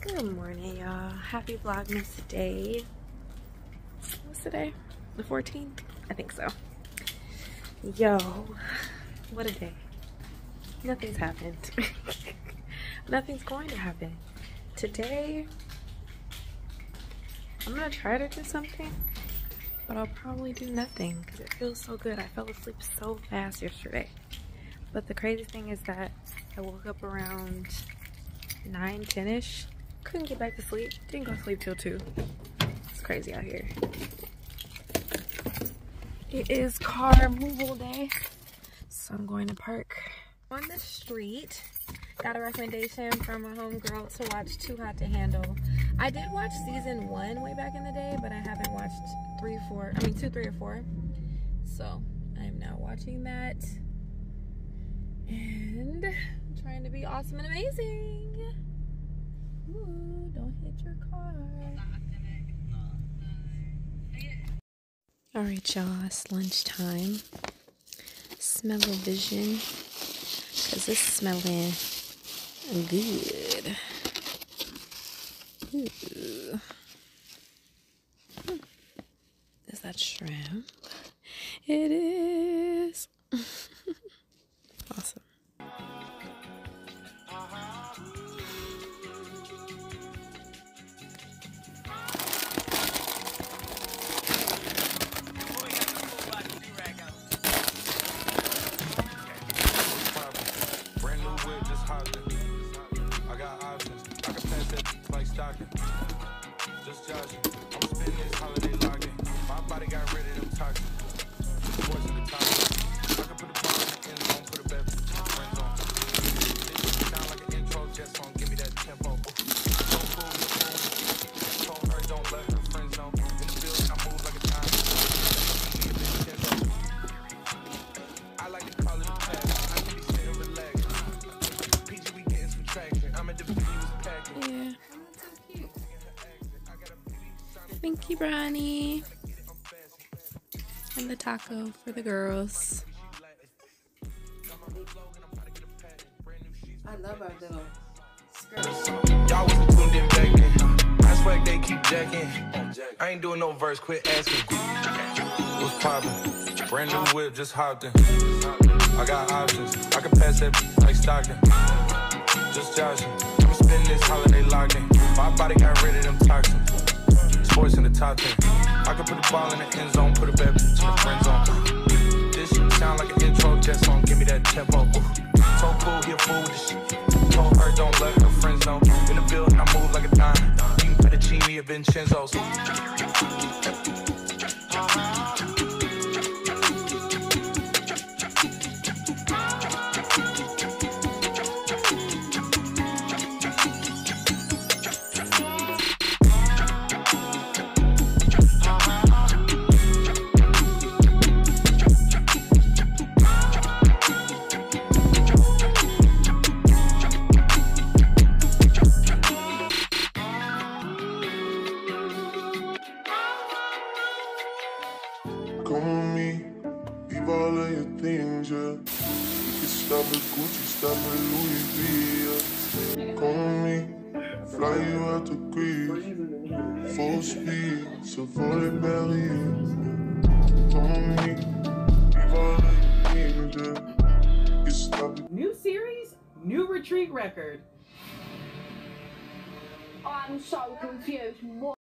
Good morning, y'all. Happy Vlogmas day. What's today? The 14th? I think so. Yo, what a day. Nothing's happened. Nothing's going to happen. Today, I'm gonna try to do something, but I'll probably do nothing because it feels so good. I fell asleep so fast yesterday. But the crazy thing is that I woke up around 9, 10-ish. Couldn't get back to sleep. Didn't go to sleep till 2. It's crazy out here. It is car removal day. So I'm going to park on the street. Got a recommendation from a homegirl to watch Too Hot to Handle. I did watch season one way back in the day, but I haven't watched three, four, I mean two, three, or four. So I'm now watching that and trying to be awesome and amazing. Ooh, don't hit your car. All right, y'all, it's lunchtime. Smell of vision, because it's smelling good. Ooh. Hmm. Is that shrimp? It is. Just Thank you, Bronny. And the taco for the girls. I love our little skirt. Y'all wasn't tuned in back then. I swear they keep jacking. I ain't doing no verse, quit asking. What's poppin'? Brand new whip, just hopped in. I got options. I can pass that like Stockton. Just joshing. I'm spending this holiday locked in. My body got rid of them toxins. Sports in the top 10. I can put the ball in the end zone, put a bet to the friend zone. This shit sound like an intro jet song. Give me that tempo. Told cool, he a fool with this shit. Told her don't let her friends know. In the building, I move like a dime. You can fettuccine at Vincenzo's. Come on me, leave all of your things, yeah. You can stop at Gucci, stop at Louis V, yeah. Come on me, fly you out to Greece. Full speed, so for the belly. Come on me, leave all of your things, yeah. You can stop at New series, new retreat record. I'm so confused. What?